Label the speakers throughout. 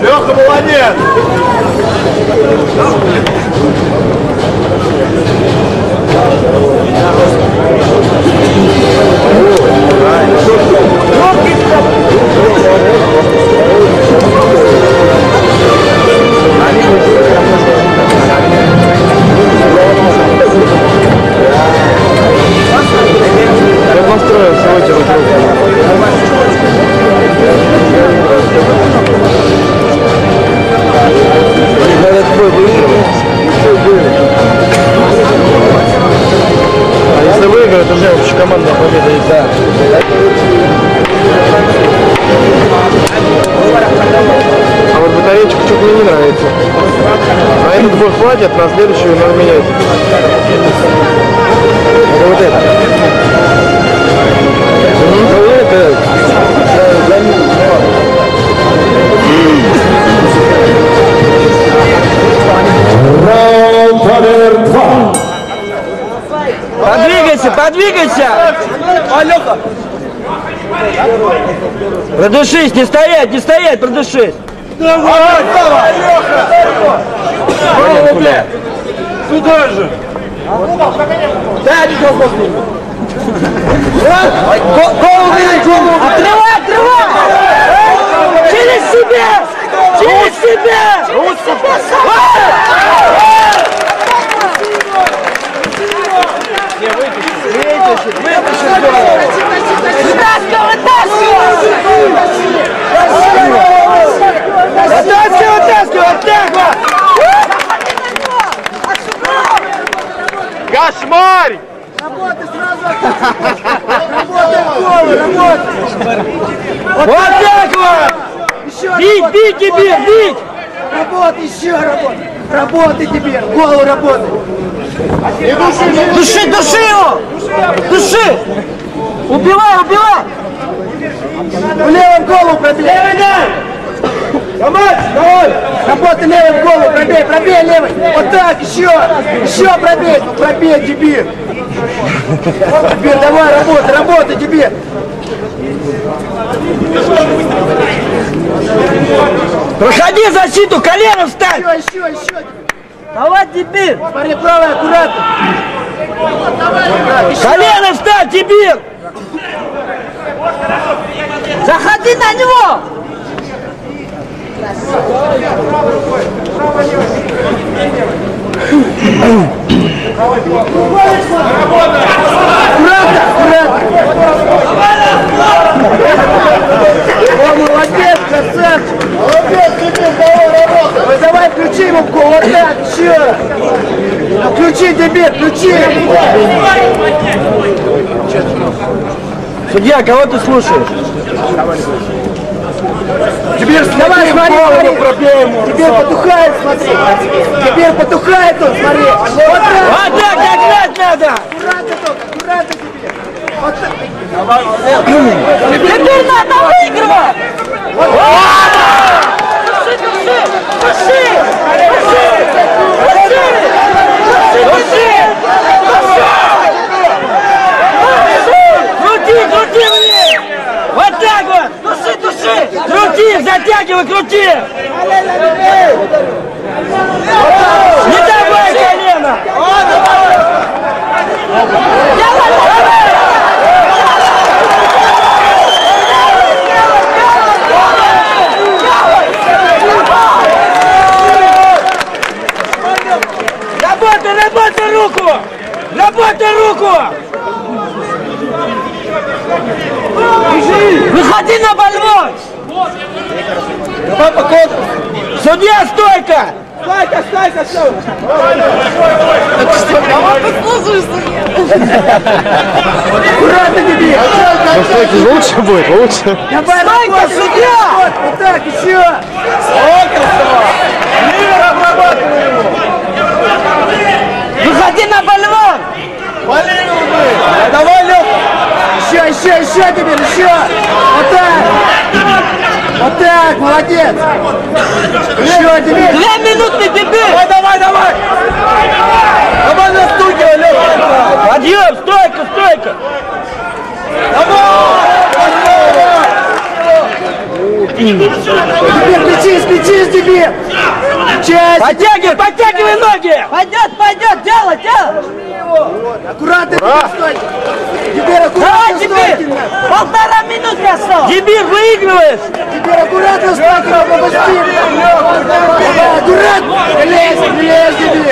Speaker 1: Леха, молодец!
Speaker 2: Как выиграют, уже общекомандная победа есть. Да. А вот батарейчик что-то мне не нравится. А этот бой хватит, на следующую надо менять. Это вот это. Ну это за ним.
Speaker 3: Подвигайся! Алёха! Продышись, не стоять, не стоять, продышись!
Speaker 1: Давай, давай, Леха!
Speaker 3: Бля.
Speaker 1: Сюда же!
Speaker 3: Да, не колбасный. Голову голову! Отрывай, Вот так вот! Бить, бить тебе, бить!
Speaker 4: Работай, еще работай! Работай теперь! Голову работай!
Speaker 3: Души, души его! Души! Убивай, убивай!
Speaker 4: В левую голову пробей! Левый дай! Давай, давай! Работай левой в голову, пробей, пробей левой! Вот так, еще! Еще пробей! Пробей, дебил! Теперь давай, работай, работай, дебил!
Speaker 3: Проходи защиту, колено встань!
Speaker 4: Еще, еще, еще!
Speaker 3: Давай, дебил!
Speaker 4: Смотри, правая, аккуратно!
Speaker 3: Колено встань, дебил! Заходи на него!
Speaker 4: Аккуратно, аккуратно! О, молодец, красавчик! Молодец, дебил, давай работай! Ой, давай, включи ему в голову, вот так, еще! Ну, Включи, дебил!
Speaker 3: Судья, кого ты слушаешь?
Speaker 4: Теперь давай, смотри, смотри.
Speaker 1: пробей ему!
Speaker 4: Теперь потухает, смотри. Теперь потухает он, смотри. Вот так.
Speaker 3: Вот так, догнать надо!
Speaker 4: Аккуратно только, аккуратно теперь. Вот так.
Speaker 3: Теперь надо выигрывать! Души! Души! Души! Крути, крути мне! Вот так вот! Души, души! Крути, затягивай, крути! Не давай колено! Работай, работай руку! Работай руку! Выходи на больной! Судья, стойка! Стойка, стойка, все!
Speaker 4: Аккуратно дебил.
Speaker 2: Ну, стойки лучше будет, лучше.
Speaker 4: Давай,
Speaker 3: Стойка, судья!
Speaker 4: Вот, так, еще.
Speaker 3: Выходи на больной!
Speaker 4: Давай, Лех. Еще, еще, еще теперь, еще. Вот так. Вот так, молодец. Еще теперь.
Speaker 3: Две минуты, дебил!
Speaker 4: давай, давай. Давай на студию, Лех.
Speaker 3: Подъем, стойка, стойка!
Speaker 4: Теперь кричи, Дебил! Часть!
Speaker 3: Подтягивай, подтягивай ноги! Пойдет, пойдет, дело, дело!
Speaker 4: Аккуратно, Дебил, стой! Теперь аккуратно,
Speaker 3: Давай! Дебир! Полтора минуты осталось! Дебир, выигрываешь!
Speaker 4: Теперь аккуратно, стой, попусти! Давай, аккуратно! Лезь, лезь, Дебил!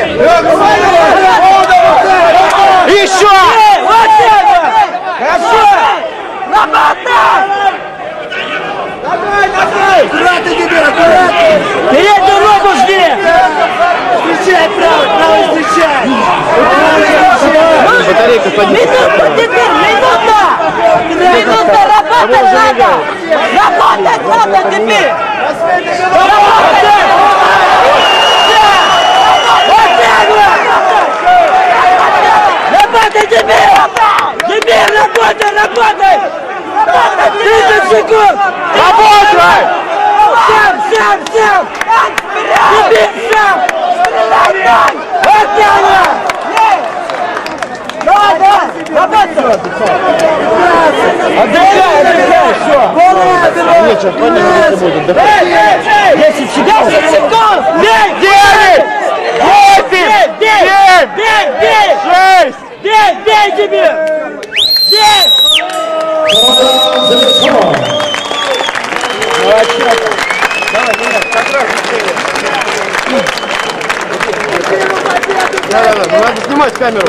Speaker 3: Еще! Вот это! Хорошо!
Speaker 2: Батарейка поднята.
Speaker 3: Минута, теперь, минута! Минута, работать надо! Работать надо теперь! Работать! Вот так вот! Работай теперь! Теперь работай, работай! 30 секунд! Работай! Сам, сам, сам! Теперь сам! Вот так вот! Давай, давай! Работай! Отдыхай, отдыхай, все!
Speaker 2: Нечего, понятно, не будет. Да
Speaker 3: 10 секунд! 10 секунд! 9! 8! 9! 9! 9! 6! 9! 9 тебе! 9!
Speaker 2: Да, да, надо снимать камеру.